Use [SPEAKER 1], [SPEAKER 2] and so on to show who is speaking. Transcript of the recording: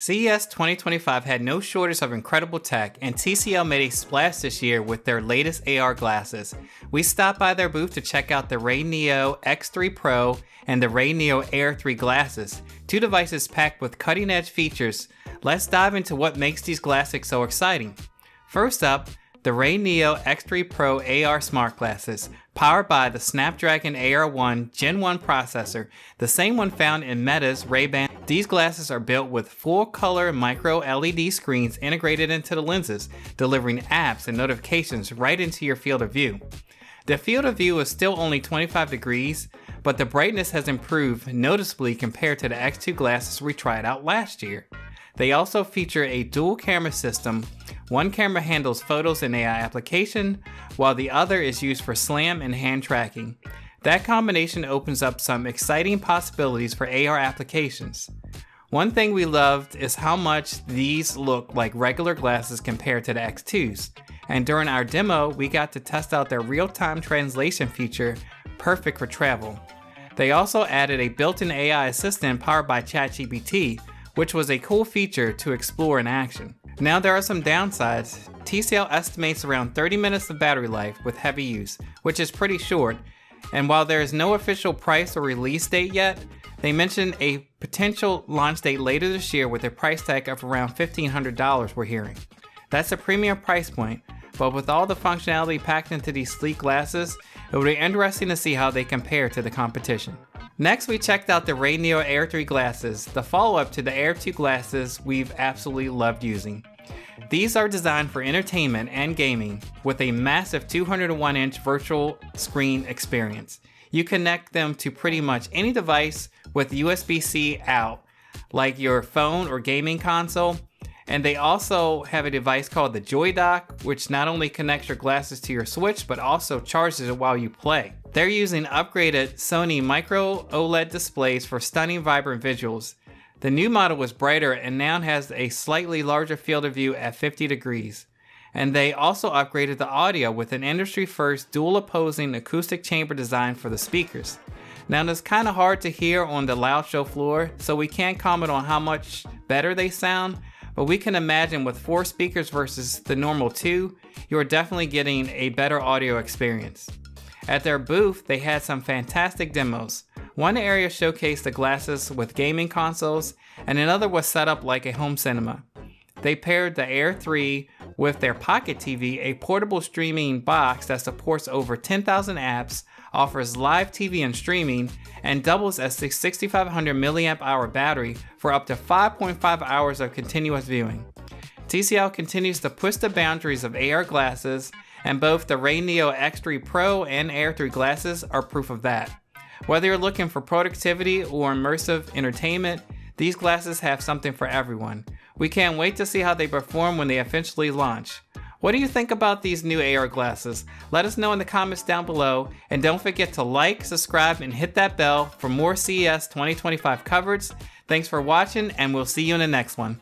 [SPEAKER 1] CES 2025 had no shortage of incredible tech, and TCL made a splash this year with their latest AR glasses. We stopped by their booth to check out the RayNeo X3 Pro and the RayNeo Air 3 glasses, two devices packed with cutting edge features. Let's dive into what makes these glasses so exciting. First up, the RayNeo X3 Pro AR smart glasses, powered by the Snapdragon AR1 Gen 1 processor, the same one found in Meta's Ray-Ban these glasses are built with full color micro LED screens integrated into the lenses, delivering apps and notifications right into your field of view. The field of view is still only 25 degrees, but the brightness has improved noticeably compared to the X2 glasses we tried out last year. They also feature a dual camera system. One camera handles photos and AI application, while the other is used for SLAM and hand tracking. That combination opens up some exciting possibilities for AR applications. One thing we loved is how much these look like regular glasses compared to the X2s. And during our demo, we got to test out their real-time translation feature, perfect for travel. They also added a built-in AI assistant powered by ChatGPT, which was a cool feature to explore in action. Now there are some downsides. TCL estimates around 30 minutes of battery life with heavy use, which is pretty short, and while there is no official price or release date yet, they mentioned a potential launch date later this year with a price tag of around $1,500 we're hearing. That's a premium price point, but with all the functionality packed into these sleek glasses, it will be interesting to see how they compare to the competition. Next, we checked out the RayNeo Air 3 glasses, the follow-up to the Air 2 glasses we've absolutely loved using. These are designed for entertainment and gaming with a massive 201 inch virtual screen experience. You connect them to pretty much any device with USB C out, like your phone or gaming console. And they also have a device called the Joy Dock, which not only connects your glasses to your Switch, but also charges it while you play. They're using upgraded Sony micro OLED displays for stunning vibrant visuals. The new model was brighter and now has a slightly larger field of view at 50 degrees. And they also upgraded the audio with an industry first dual opposing acoustic chamber design for the speakers. Now it's kind of hard to hear on the loud show floor, so we can't comment on how much better they sound, but we can imagine with four speakers versus the normal two, you are definitely getting a better audio experience. At their booth, they had some fantastic demos. One area showcased the glasses with gaming consoles, and another was set up like a home cinema. They paired the Air 3 with their Pocket TV, a portable streaming box that supports over 10,000 apps, offers live TV and streaming, and doubles as a 6500 milliamp hour battery for up to 5.5 hours of continuous viewing. TCL continues to push the boundaries of AR glasses, and both the RayNeo X3 Pro and Air 3 glasses are proof of that. Whether you're looking for productivity or immersive entertainment, these glasses have something for everyone. We can't wait to see how they perform when they eventually launch. What do you think about these new AR glasses? Let us know in the comments down below, and don't forget to like, subscribe, and hit that bell for more CES 2025 coverage. Thanks for watching, and we'll see you in the next one.